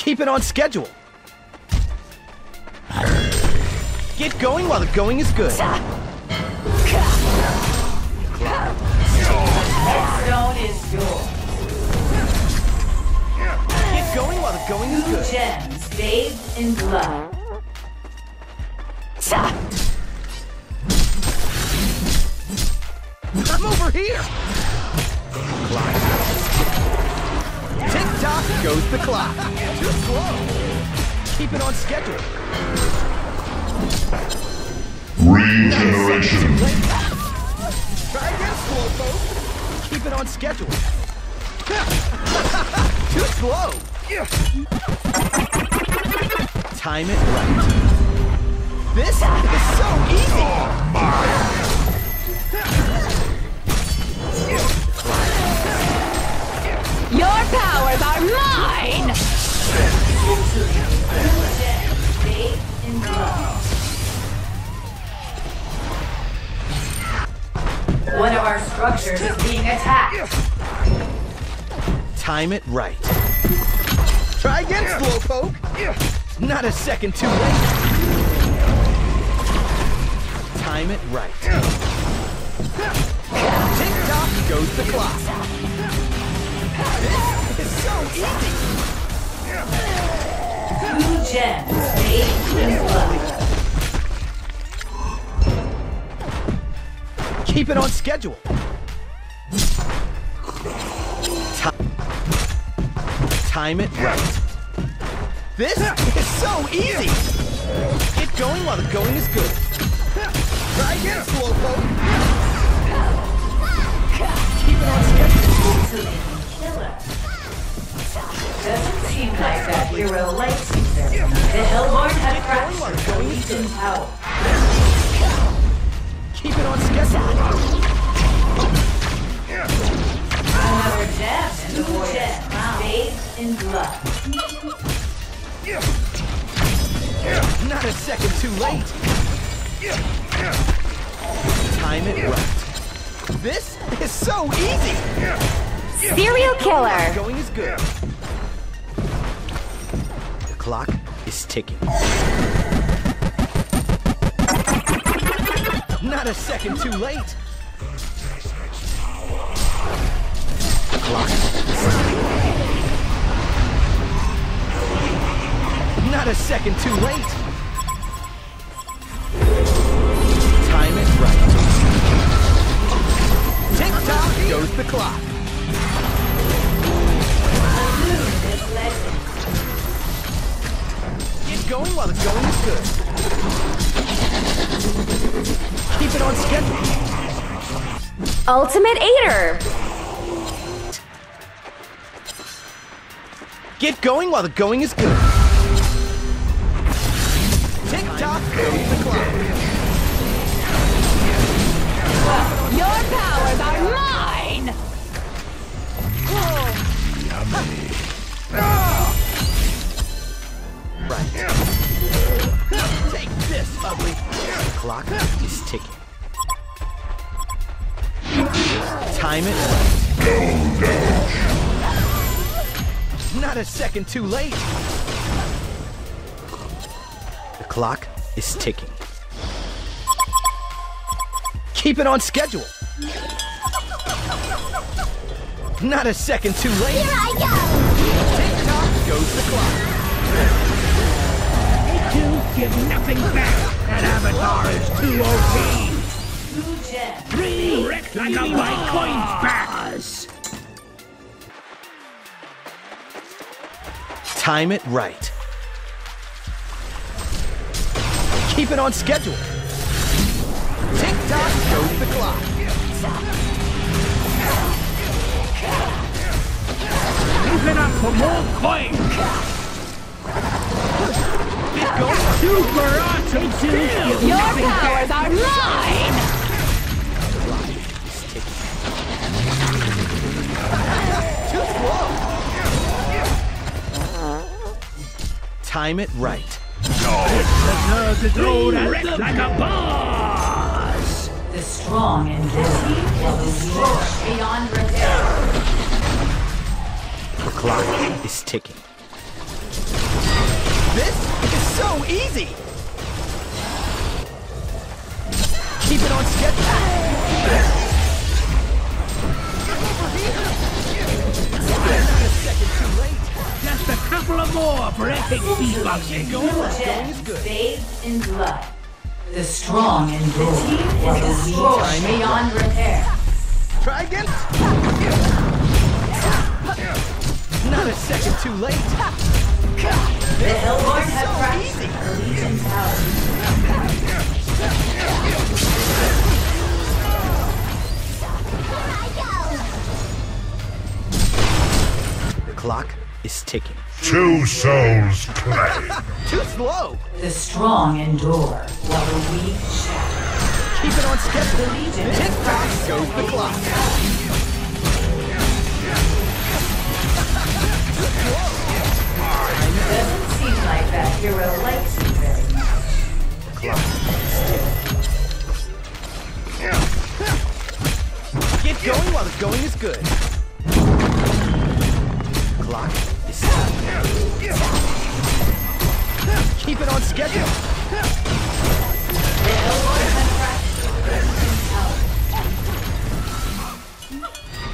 Keep it on schedule. Get going while the going is good. Get going while the going is good. gems bathed in blood. I'm over here. Tock goes the clock. Too slow. Keep it on schedule. Regeneration. Try again, slowpoke. Keep it on schedule. Too slow. Time it right. This is so easy. Oh, Your One of our structures is being attacked. Time it right. Try again, slowpoke. Not a second too late. Time it right. Tick tock goes the clock. This is so easy. Keep it on schedule. Time it right. This is so easy. Get going while the going is good. Try again, slowpoke. Keep it on schedule. Fractured the Keep it on schedule. Another gem in the warrior's crown. Bathed in blood. Not a second too late. Time it right. This is so easy. Serial killer! Going is good. The clock is ticking. Not a second too late. The clock. Not a second too late. Time it right. Tick tock goes the clock. Ultimate Aider! Get going while the going is good. Tick tock goes the clock. Your powers are mine! Right. Take this, ugly. The clock is ticking. Time it right. Not a second too late. The clock is ticking. Keep it on schedule. Not a second too late. Here I go. Tick tock goes the clock. You give nothing back. That avatar is too OP. Two gems. Re-wrecked like a Bitcoin back. Time it right. Keep it on schedule. Tick tock goes the clock. Keep it up for more coins. Get going. Super awesome skills. go! Your powers are mine! Time it right. Deserve to go wrecked like a boss. The strong in this heat will destroy beyond repair. The clock is ticking. This is so easy! Keep it on schedule. Just a couple of more for epic beatboxing. Gems bathed in blood. The strong endure. The team is destroyed beyond repair. Try again. Not a second too late. The Hellborn have so fractured the Legion Tower. The clock is ticking. Two souls claim. Too slow. The strong endure while the weak shatter. Keep it on schedule. The Legion Tick have tock fractured goes the clock. Doesn't seem like that hero likes you very much. Get going while the going is good. Clock is ticking. Keep it on schedule. The Hellborn have fractured the Legion Tower.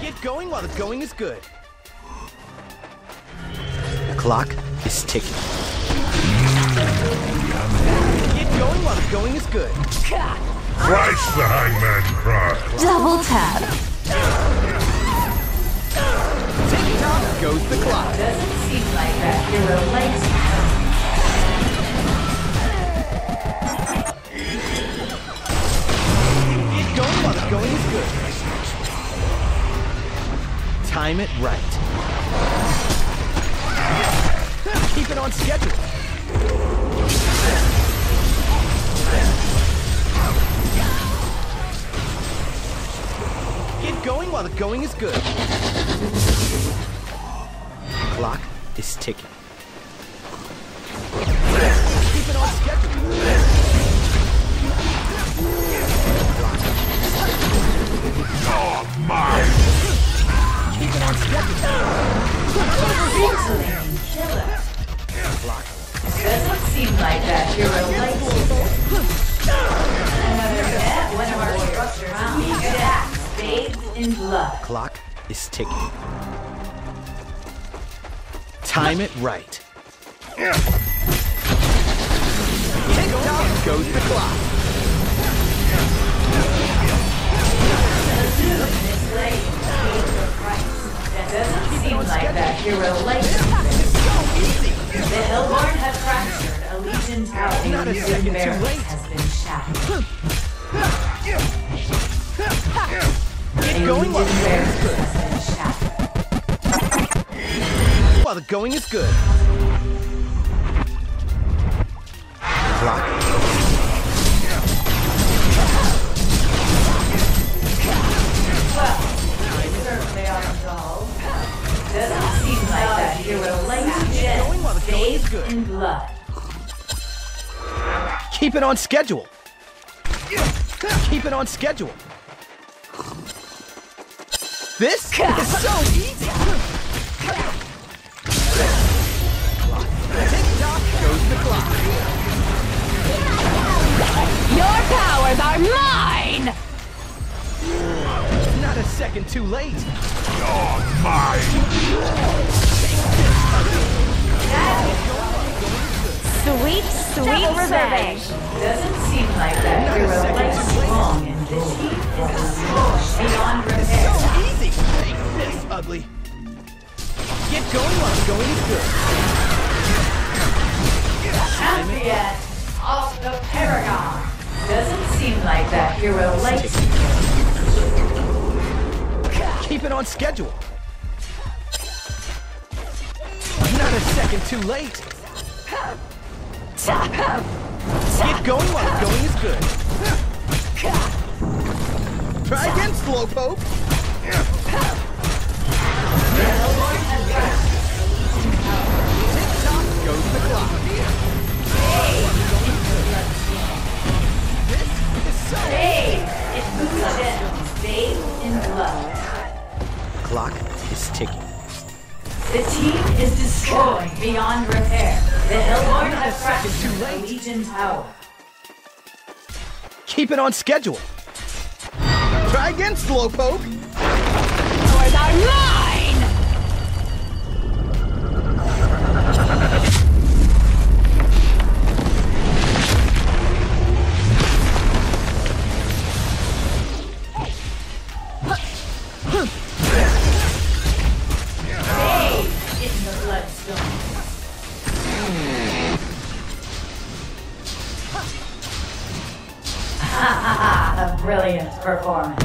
Get going while the going is good. The clock is ticking. Get going while the going is good. Thrice the hangman cries. Double tap. Tick tock goes the clock. That hero likes. Get going while the going is good. Time it right. Keep it on schedule. Get going while the going is good. Clock is ticking. Keep it. Keep it on schedule. Excellent Doesn't seem like that hero likes. Another net, one of our structures being attacked, bathed in blood. clock is ticking. Time it right. Tick tock goes the clock. This lady paid the price. That doesn't seem like that hero likes you. It's so easy. The Hellborn have fractured a Legion tower. Not a second too barracks late. has been shattered. Get going while Legion the going is barracks While the going is good. Clock. Certainly are dull. Doesn't seem like that hero likes going while gems the going is bathed in blood. Keep it on schedule. Keep it on schedule. This is so easy. Second too late. Sweet, sweet revenge. Doesn't seem like that Not hero second likes too late. strong and the team is destroyed beyond So easy. Take this, ugly. Get going while the going is good. Champion of the Paragon. Doesn't seem like that hero likes you. Keep it on schedule. Not a second too late. Get going while going is good. Try again, Slowpoke. Keep it on schedule. Try again, Slowpoke. Powers are mine! Performance.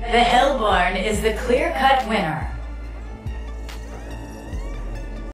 The Hellborn is the clear-cut winner.